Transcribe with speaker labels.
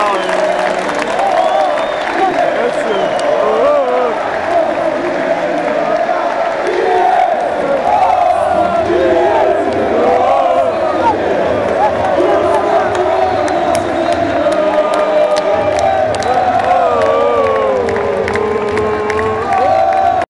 Speaker 1: là.